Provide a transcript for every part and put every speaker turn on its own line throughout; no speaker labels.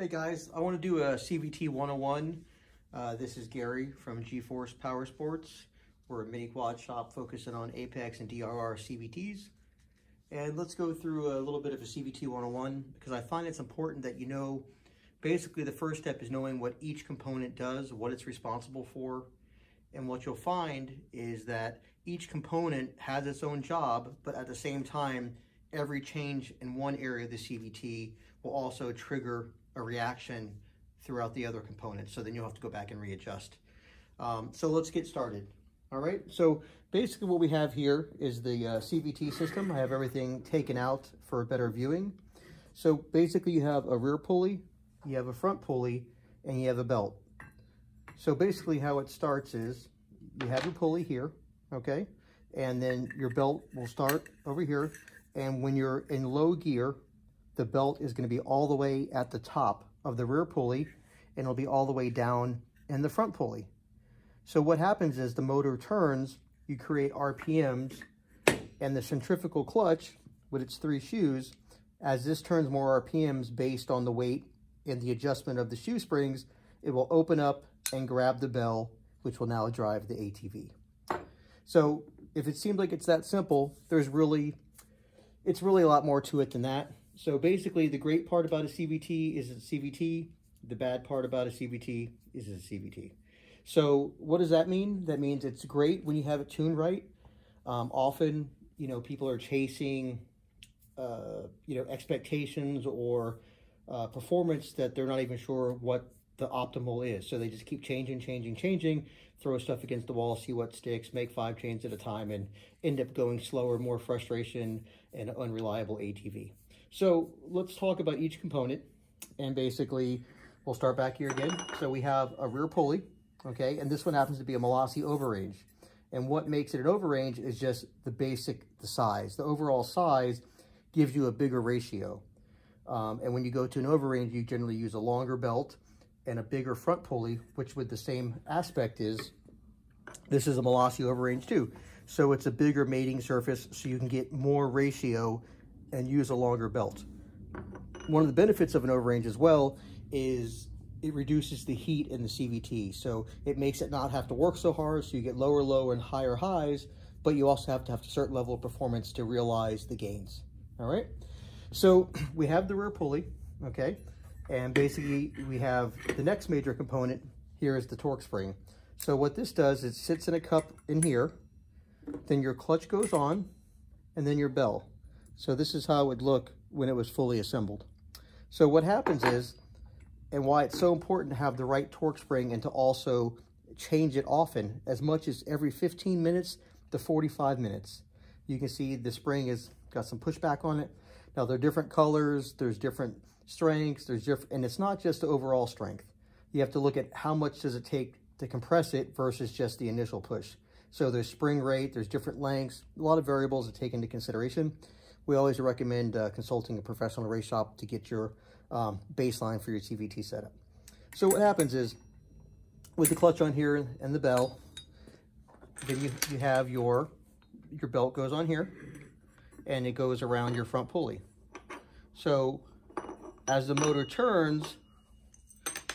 Hey guys, I want to do a CVT 101. Uh, this is Gary from G-Force Power Sports. We're a mini quad shop focusing on Apex and DRR CVTs. And let's go through a little bit of a CVT 101 because I find it's important that you know, basically the first step is knowing what each component does, what it's responsible for. And what you'll find is that each component has its own job, but at the same time, every change in one area of the CVT will also trigger a reaction throughout the other components. So then you'll have to go back and readjust. Um, so let's get started. All right, so basically what we have here is the uh, CVT system. I have everything taken out for better viewing. So basically you have a rear pulley, you have a front pulley, and you have a belt. So basically how it starts is you have your pulley here, okay? And then your belt will start over here. And when you're in low gear, the belt is going to be all the way at the top of the rear pulley and it'll be all the way down in the front pulley. So what happens is the motor turns, you create RPMs, and the centrifugal clutch with its three shoes, as this turns more RPMs based on the weight and the adjustment of the shoe springs, it will open up and grab the bell, which will now drive the ATV. So if it seems like it's that simple, there's really, it's really a lot more to it than that. So basically, the great part about a CVT is a CVT. The bad part about a CVT is a CVT. So what does that mean? That means it's great when you have it tuned right. Um, often, you know, people are chasing, uh, you know, expectations or uh, performance that they're not even sure what the optimal is. So they just keep changing, changing, changing, throw stuff against the wall, see what sticks, make five chains at a time, and end up going slower, more frustration, and unreliable ATV. So let's talk about each component and basically we'll start back here again. So we have a rear pulley, okay, and this one happens to be a Malossi overrange. And what makes it an overrange is just the basic, the size. The overall size gives you a bigger ratio. Um, and when you go to an overrange, you generally use a longer belt and a bigger front pulley, which with the same aspect is, this is a Malossi overrange too. So it's a bigger mating surface, so you can get more ratio and use a longer belt. One of the benefits of an overrange as well is it reduces the heat in the CVT. So it makes it not have to work so hard, so you get lower low and higher highs, but you also have to have a certain level of performance to realize the gains. All right. So we have the rear pulley, okay? And basically we have the next major component here is the torque spring. So what this does is it sits in a cup in here, then your clutch goes on, and then your bell. So this is how it would look when it was fully assembled. So what happens is, and why it's so important to have the right torque spring and to also change it often, as much as every 15 minutes to 45 minutes. You can see the spring has got some pushback on it. Now there are different colors, there's different strengths, there's different, and it's not just the overall strength. You have to look at how much does it take to compress it versus just the initial push. So there's spring rate, there's different lengths, a lot of variables to take into consideration we always recommend uh, consulting a professional race shop to get your um, baseline for your CVT setup. So what happens is, with the clutch on here and the bell, then you, you have your, your belt goes on here, and it goes around your front pulley. So as the motor turns,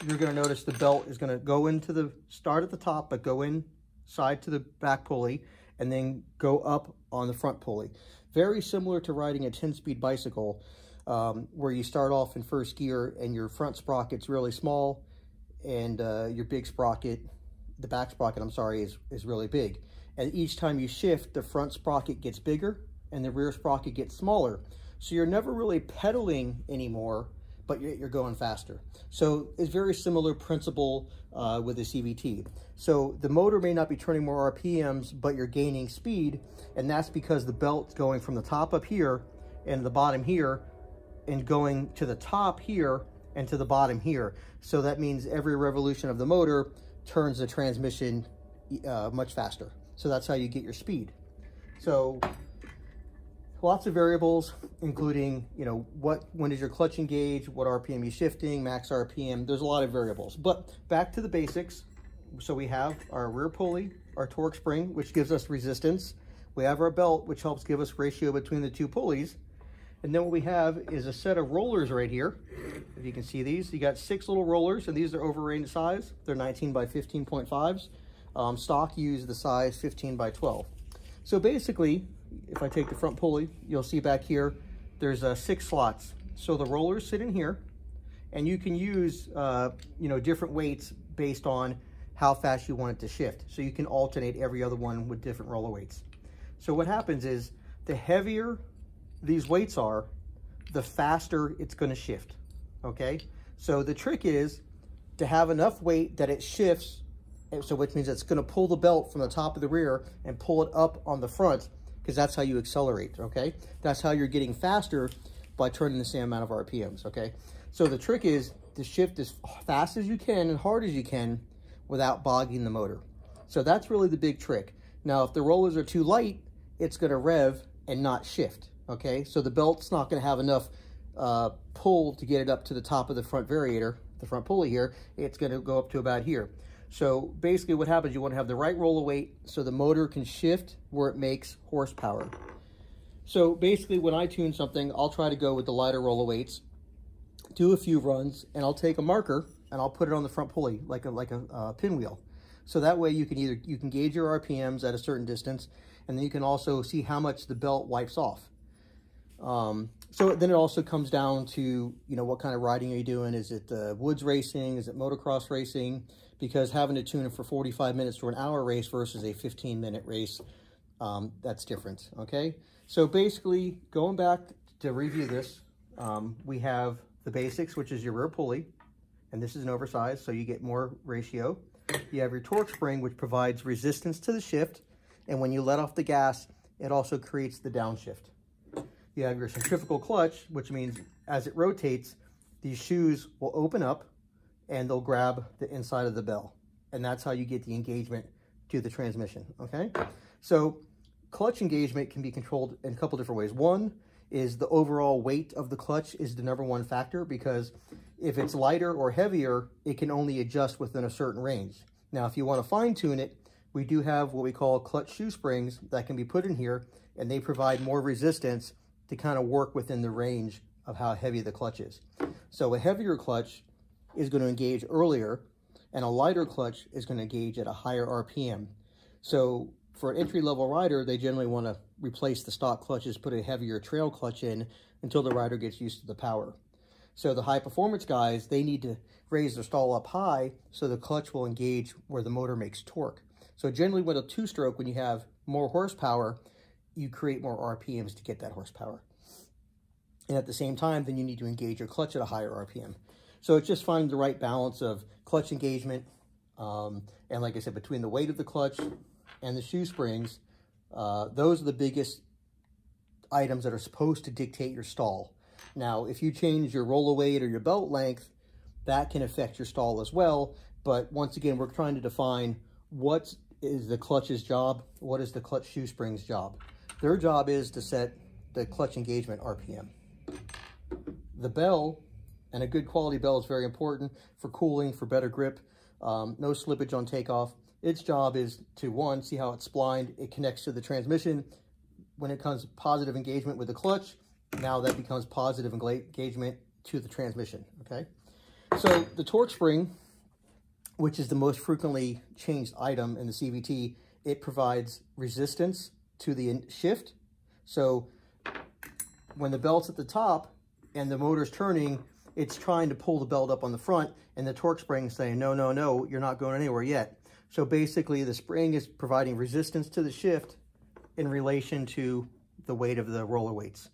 you're going to notice the belt is going to go into the, start at the top, but go inside to the back pulley, and then go up on the front pulley. Very similar to riding a 10-speed bicycle, um, where you start off in first gear and your front sprocket's really small, and uh, your big sprocket, the back sprocket, I'm sorry, is, is really big. And each time you shift, the front sprocket gets bigger and the rear sprocket gets smaller. So you're never really pedaling anymore but you're, going faster. So it's very similar principle uh, with the CVT. So the motor may not be turning more RPMs, but you're gaining speed, and that's because the belt's going from the top up here and the bottom here and going to the top here and to the bottom here. So that means every revolution of the motor turns the transmission uh, much faster. So that's how you get your speed. So lots of variables, including, you know, what, when is your clutch engaged, what RPM you shifting, max RPM, there's a lot of variables. But back to the basics. So we have our rear pulley, our torque spring, which gives us resistance. We have our belt, which helps give us ratio between the two pulleys. And then what we have is a set of rollers right here. if you can see these. You got six little rollers, and these are over range size. They're 19 by 15.5s. Um, stock use the size 15 by 12. So basically, if I take the front pulley, you'll see back here, there's uh, six slots. So the rollers sit in here, and you can use, uh, you know, different weights based on how fast you want it to shift. So you can alternate every other one with different roller weights. So what happens is the heavier these weights are, the faster it's gonna shift, okay? So the trick is to have enough weight that it shifts, so which means it's gonna pull the belt from the top of the rear and pull it up on the front because that's how you accelerate, okay? That's how you're getting faster by turning the same amount of RPMs, okay? So the trick is to shift as fast as you can and hard as you can without bogging the motor. So that's really the big trick. Now, if the rollers are too light, it's gonna rev and not shift, okay? So the belt's not gonna have enough uh, pull to get it up to the top of the front variator, the front pulley here. It's gonna go up to about here. So basically what happens, you wanna have the right roller weight so the motor can shift where it makes horsepower. So basically when I tune something, I'll try to go with the lighter roller weights, do a few runs, and I'll take a marker and I'll put it on the front pulley like a, like a uh, pinwheel. So that way you can either, you can gauge your RPMs at a certain distance and then you can also see how much the belt wipes off. Um, so then it also comes down to, you know, what kind of riding are you doing? Is it uh, woods racing? Is it motocross racing? Because having to tune it for 45 minutes to an hour race versus a 15 minute race, um, that's different, okay? So basically, going back to review this, um, we have the basics, which is your rear pulley, and this is an oversized, so you get more ratio. You have your torque spring, which provides resistance to the shift, and when you let off the gas, it also creates the downshift. You have your centrifugal clutch, which means as it rotates, these shoes will open up and they'll grab the inside of the bell. And that's how you get the engagement to the transmission, okay? So clutch engagement can be controlled in a couple different ways. One is the overall weight of the clutch is the number one factor because if it's lighter or heavier, it can only adjust within a certain range. Now, if you want to fine tune it, we do have what we call clutch shoe springs that can be put in here and they provide more resistance to kind of work within the range of how heavy the clutch is. So a heavier clutch is going to engage earlier and a lighter clutch is going to engage at a higher RPM. So for an entry-level rider, they generally want to replace the stock clutches, put a heavier trail clutch in until the rider gets used to the power. So the high performance guys, they need to raise their stall up high so the clutch will engage where the motor makes torque. So generally with a two-stroke, when you have more horsepower, you create more RPMs to get that horsepower. And at the same time, then you need to engage your clutch at a higher RPM. So it's just finding the right balance of clutch engagement. Um, and like I said, between the weight of the clutch and the shoe springs, uh, those are the biggest items that are supposed to dictate your stall. Now, if you change your roller weight or your belt length, that can affect your stall as well. But once again, we're trying to define what's the clutch's job? What is the clutch shoe spring's job? Their job is to set the clutch engagement RPM. The bell, and a good quality bell is very important for cooling, for better grip, um, no slippage on takeoff. Its job is to, one, see how it's splined, it connects to the transmission. When it comes positive engagement with the clutch, now that becomes positive engagement to the transmission, okay? So the torque spring which is the most frequently changed item in the CVT, it provides resistance to the shift. So when the belt's at the top and the motor's turning, it's trying to pull the belt up on the front and the torque spring saying, no, no, no, you're not going anywhere yet. So basically the spring is providing resistance to the shift in relation to the weight of the roller weights.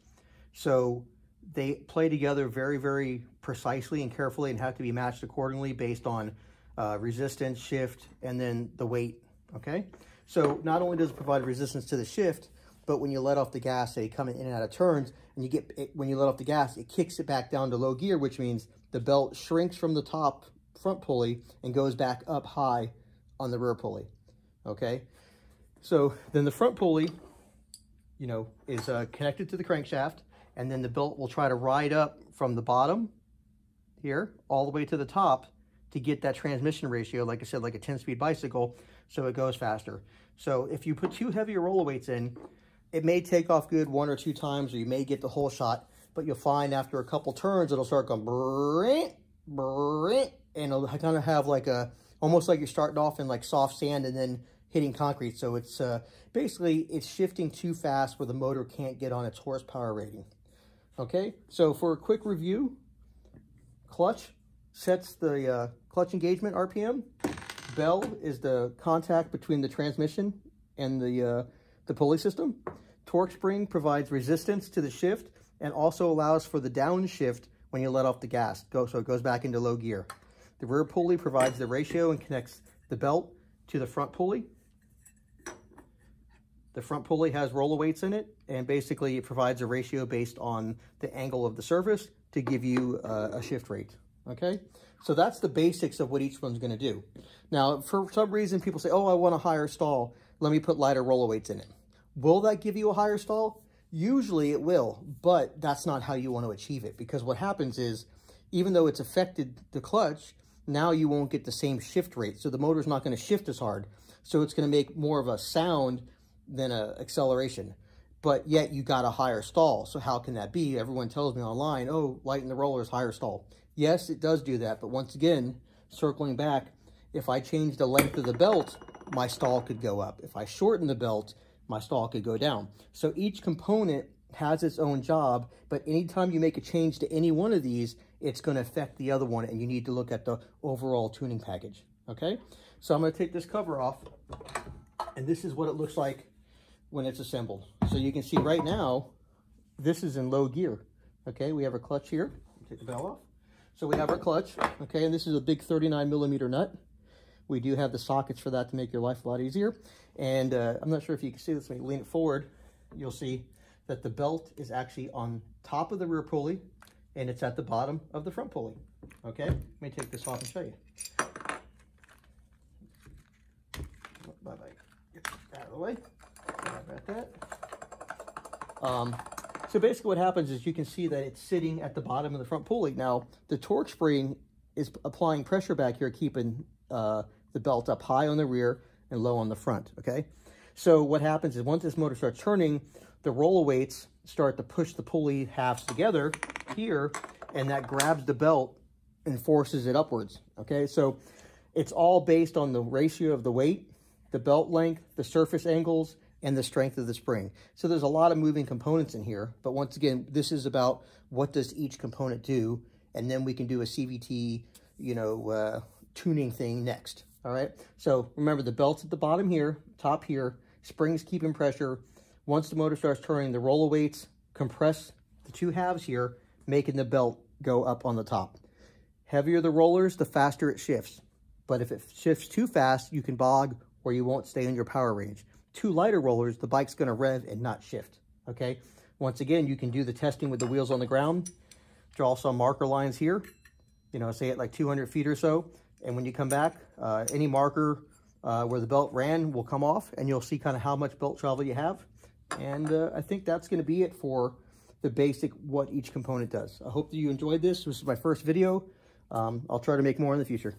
So they play together very, very precisely and carefully and have to be matched accordingly based on uh, resistance, shift, and then the weight, okay? So not only does it provide resistance to the shift, but when you let off the gas, say coming in and out of turns, and you get it, when you let off the gas, it kicks it back down to low gear, which means the belt shrinks from the top front pulley and goes back up high on the rear pulley, okay? So then the front pulley, you know, is uh, connected to the crankshaft, and then the belt will try to ride up from the bottom here all the way to the top to get that transmission ratio, like I said, like a 10-speed bicycle, so it goes faster. So if you put two heavier roller weights in, it may take off good one or two times, or you may get the whole shot, but you'll find after a couple turns, it'll start going brrrr, brrrr, and it'll kind of have like a, almost like you're starting off in like soft sand and then hitting concrete. So it's basically, it's shifting too fast where the motor can't get on its horsepower rating. Okay, so for a quick review, clutch sets the clutch engagement RPM. Bell is the contact between the transmission and the, uh, the pulley system. Torque spring provides resistance to the shift and also allows for the downshift when you let off the gas, go, so it goes back into low gear. The rear pulley provides the ratio and connects the belt to the front pulley. The front pulley has roller weights in it, and basically it provides a ratio based on the angle of the surface to give you uh, a shift rate, okay? So that's the basics of what each one's gonna do. Now, for some reason, people say, oh, I want a higher stall. Let me put lighter roller weights in it. Will that give you a higher stall? Usually it will, but that's not how you want to achieve it because what happens is, even though it's affected the clutch, now you won't get the same shift rate. So the motor's not going to shift as hard. So it's going to make more of a sound than a acceleration. But yet you got a higher stall. So how can that be? Everyone tells me online, oh, lighten the rollers, higher stall. Yes, it does do that. But once again, circling back, if I change the length of the belt, my stall could go up. If I shorten the belt, my stall could go down. So each component has its own job, but anytime you make a change to any one of these, it's going to affect the other one, and you need to look at the overall tuning package, okay? So I'm going to take this cover off, and this is what it looks like when it's assembled. So you can see right now, this is in low gear, okay? We have a clutch here. Take the bell off. So we have our clutch, okay, and this is a big 39 millimeter nut. We do have the sockets for that to make your life a lot easier. And uh, I'm not sure if you can see this, when you lean it forward, you'll see that the belt is actually on top of the rear pulley and it's at the bottom of the front pulley. Okay, let me take this off and show you. Bye-bye. Get out of the way. About that. Um, so basically what happens is you can see that it's sitting at the bottom of the front pulley. Now, the torque spring is applying pressure back here, keeping uh, the belt up high on the rear and low on the front, okay? So what happens is once this motor starts turning, the roller weights start to push the pulley halves together here, and that grabs the belt and forces it upwards, okay? So it's all based on the ratio of the weight, the belt length, the surface angles, and the strength of the spring. So there's a lot of moving components in here, but once again, this is about what does each component do, and then we can do a CVT, you know, uh, tuning thing next. All right. So remember the belt's at the bottom here, top here, springs keeping pressure. Once the motor starts turning, the roller weights compress the two halves here, making the belt go up on the top. Heavier the rollers, the faster it shifts. But if it shifts too fast, you can bog or you won't stay in your power range. Two lighter rollers, the bike's going to rev and not shift. Okay. Once again, you can do the testing with the wheels on the ground. Draw some marker lines here. You know, say at like 200 feet or so. And when you come back, uh, any marker uh, where the belt ran will come off and you'll see kind of how much belt travel you have. And uh, I think that's going to be it for the basic what each component does. I hope that you enjoyed this. This is my first video. Um, I'll try to make more in the future.